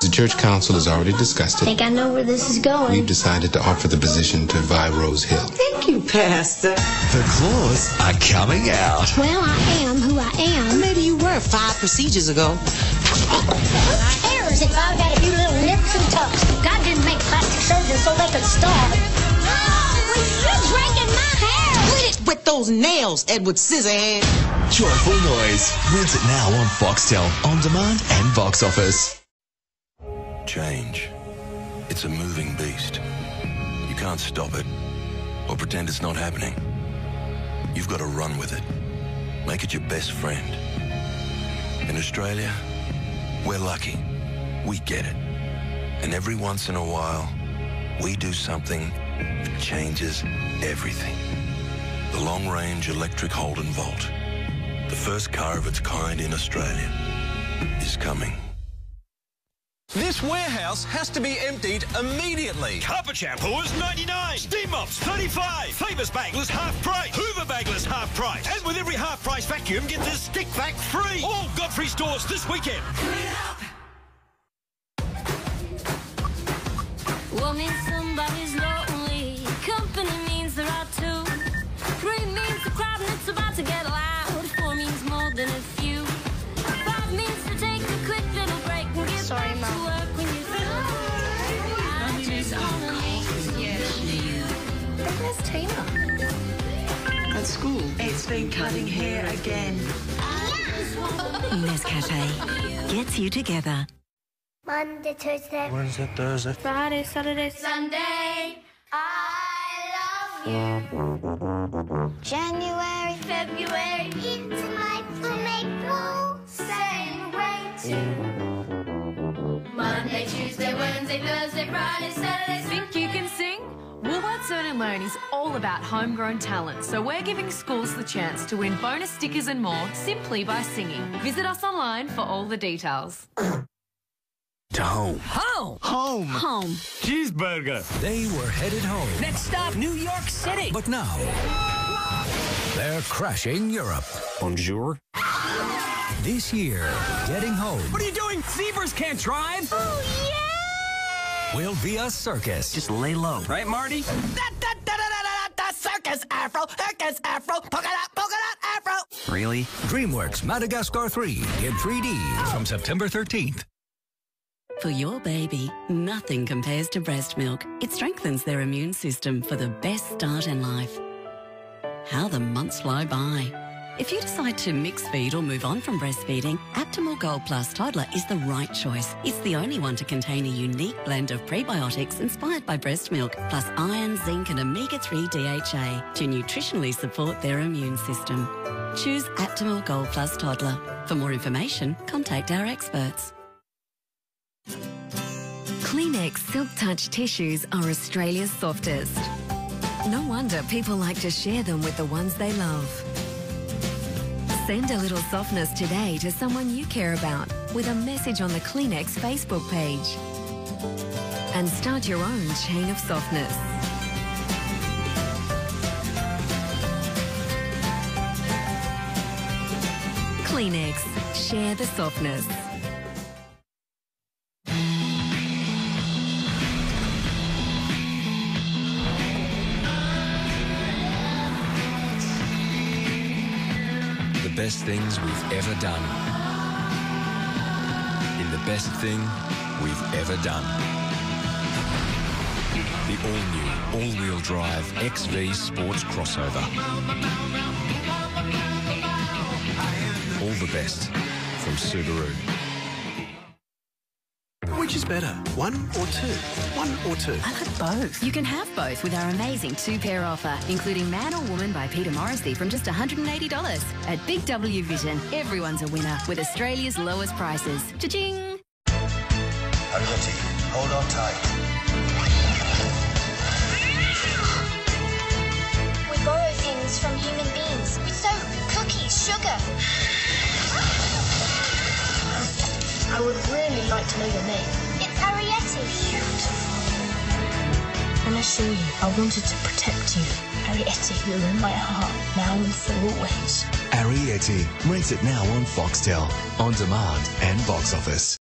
The church council has already discussed it. I think I know where this is going. We've decided to offer the position to Vi Rose Hill. Thank you, Pastor. The claws are coming out. Well, I am who I am. Maybe you were five procedures ago. Who cares if I've got a few little nips and tucks? God didn't make plastic surgeons so they could starve. Oh, you're dragging my hair. Quit it with those nails, Edward Scissorhands. Joyful Noise. Rent it now on Foxtel, on demand and box office. Change. It's a moving beast. You can't stop it or pretend it's not happening. You've got to run with it. Make it your best friend. In Australia, we're lucky. We get it. And every once in a while, we do something that changes everything. The long-range electric Holden Volt. The first car of its kind in Australia is coming. This warehouse has to be emptied immediately. Carpet shampoo is 99. Steam mops 35. Famous bagless half price. Hoover bagless half price. And with every half price vacuum, get this stick vac free. All Godfrey stores this weekend. Woman, somebody's lonely. Company means there are two. Three means the crowd and it's about to get Where's Tina? At school, it's been cutting hair again. Nescafe gets you together. Monday, Tuesday, Wednesday, Thursday. Friday, Saturday, Sunday, I love you. January, February, into my April. same way too. Monday, Tuesday, Wednesday, Thursday, Friday, Saturday, Woolworths Earn and Learn is all about homegrown talent, so we're giving schools the chance to win bonus stickers and more simply by singing. Visit us online for all the details. To home. Home! Home. Home. Cheeseburger. They were headed home. Next stop, New York City. But now, they're crashing Europe. Bonjour. This year, getting home What are you doing? Zebras can't drive. Oh, will be a circus. Just lay low. Right, Marty? Circus Afro, circus Afro, polka dot, polka dot, Afro. Really? DreamWorks Madagascar 3 in 3D from September 13th. For your baby, nothing compares to breast milk. It strengthens their immune system for the best start in life. How the months fly by. If you decide to mix feed or move on from breastfeeding, Aptamil Gold Plus Toddler is the right choice. It's the only one to contain a unique blend of prebiotics inspired by breast milk, plus iron, zinc, and omega-3 DHA to nutritionally support their immune system. Choose Aptamil Gold Plus Toddler. For more information, contact our experts. Kleenex Silk Touch tissues are Australia's softest. No wonder people like to share them with the ones they love. Send a little softness today to someone you care about with a message on the Kleenex Facebook page. And start your own chain of softness. Kleenex, share the softness. The best things we've ever done. In the best thing we've ever done. The all-new, all-wheel drive XV Sports Crossover. All the best from Subaru. Which is better, one or two? One or two? I like both. You can have both with our amazing two-pair offer, including Man or Woman by Peter Morrissey from just $180. At Big W Vision, everyone's a winner with Australia's lowest prices. Cha-ching! Arrietty, hold on tight. We borrow things from human beings. Soap, cookies, sugar. I would really like to know your name. And I assure you, I wanted to protect you. Arrietty, you're in my heart, now and for always. Arrietty. Rent it now on Foxtel, on demand and box office.